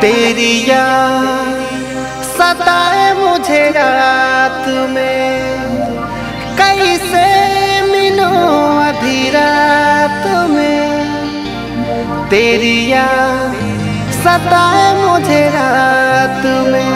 तेरी याद सताए मुझे रात में। कैसे मिलो अधी रात में? तेरी याद सताए मुझे रात में।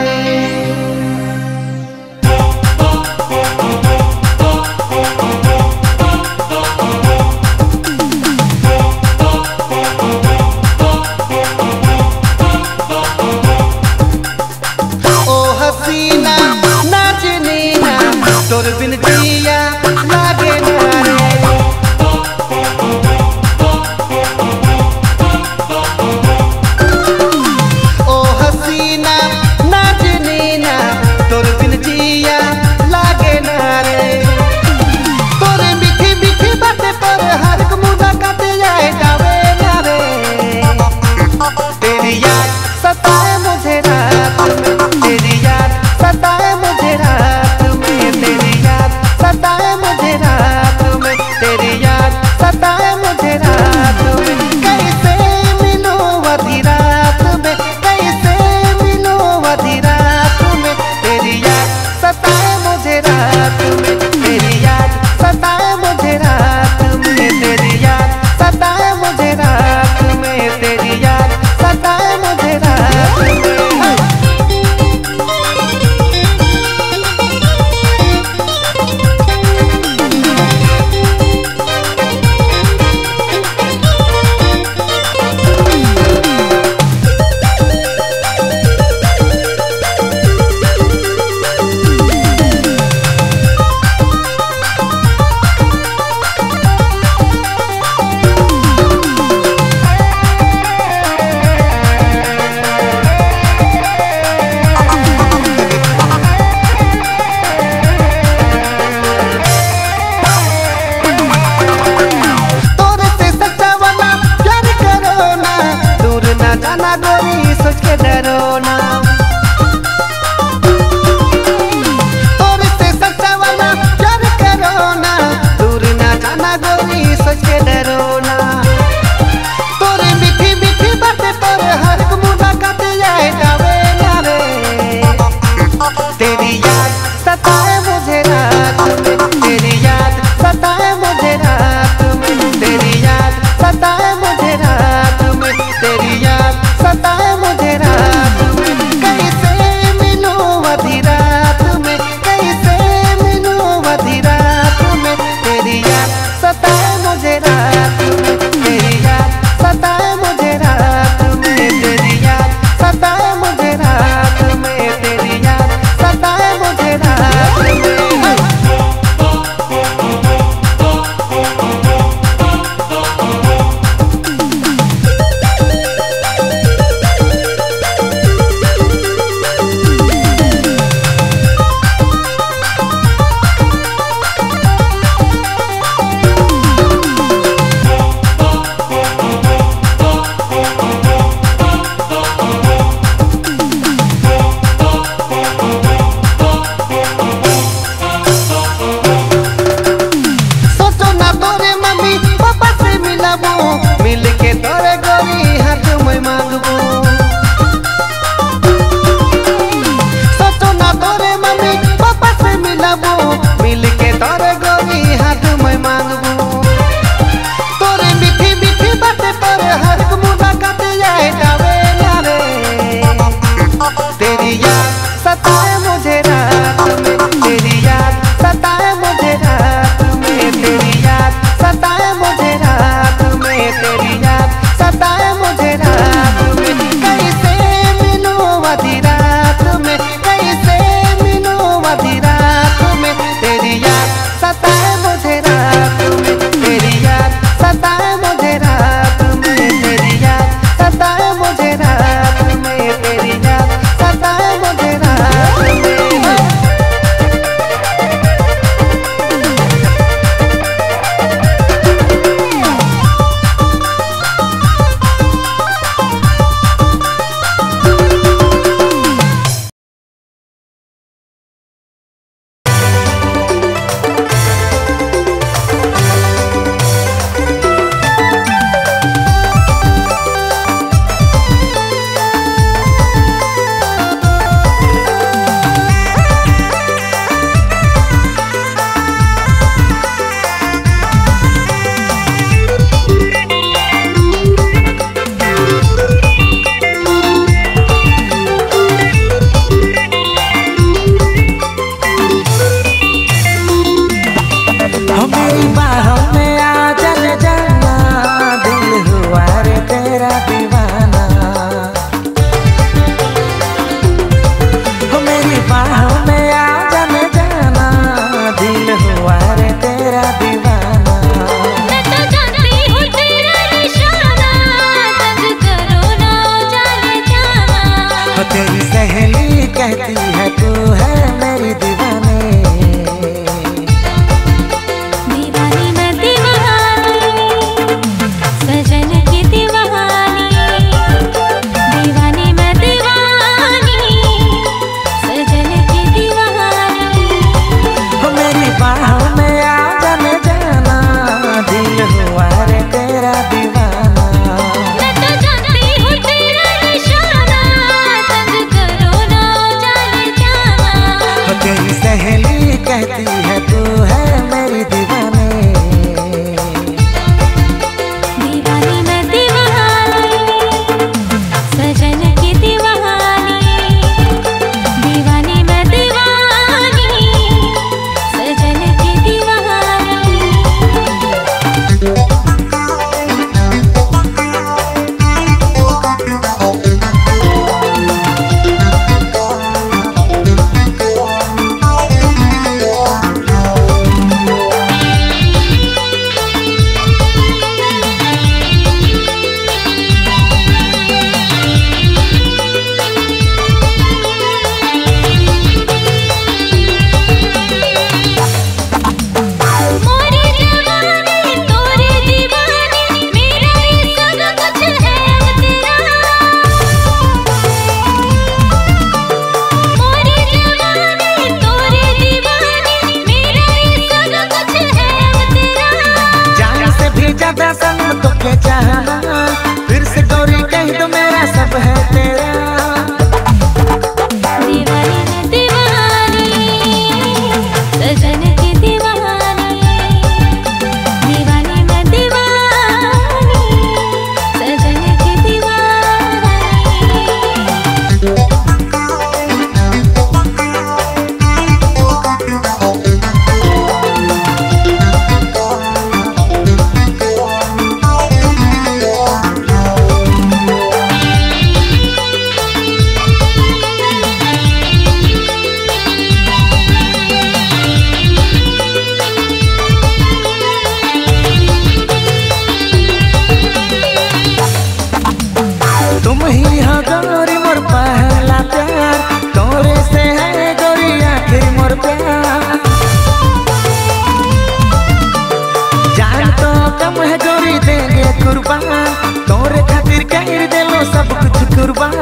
कुर्बान तोरे खातिर कह दिलो सब कुछ कुर्बान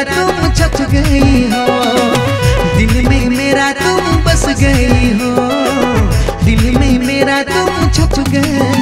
मेरा तुम छप गई हो। दिल में मेरा तुम बस गई हो। दिल में मेरा तुम छप गई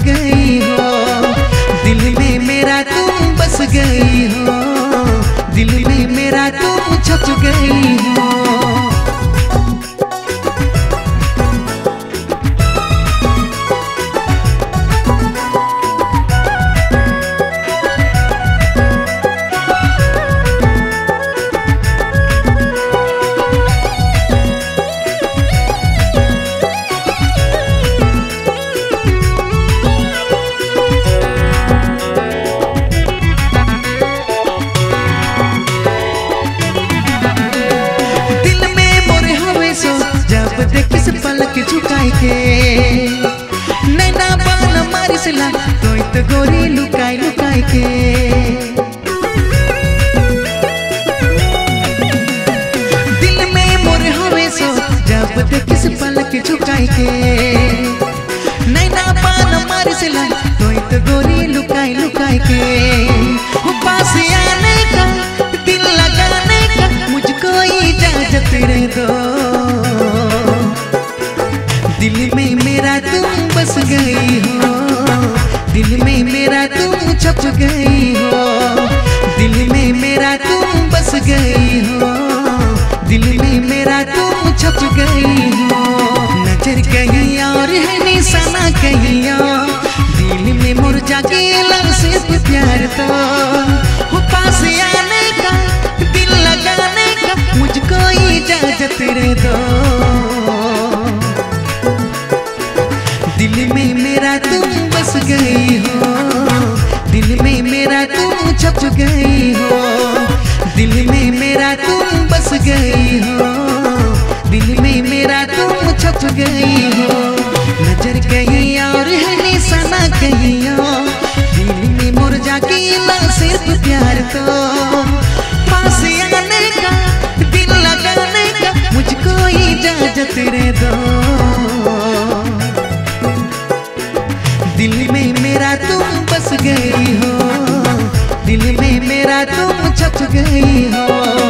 again. बस गई हो। दिल में मेरा तुम छप गई हो। नज़र कहीं और है, निशाना कहीं और। दिल में मुरझा के लव सिर्फ़ प्यार तो। गई हो। नज़र कहीं और है सना कहीं और। दिल में मोर जाके ना सिर्फ़ प्यार तो पास आने का, दिल लगाने का, मुझको इजाज़त रे दो। दिल में मेरा तुम बस गई हो। दिल में मेरा तुम छप गई हो।